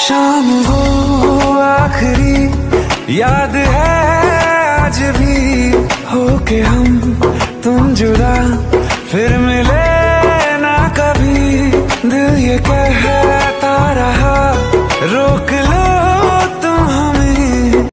शाम वो आखिरी याद है आज भी। हो के हम तुम जुड़ा फिर मिले ना कभी। दिल ये कहता रहा, रोक